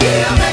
que amém.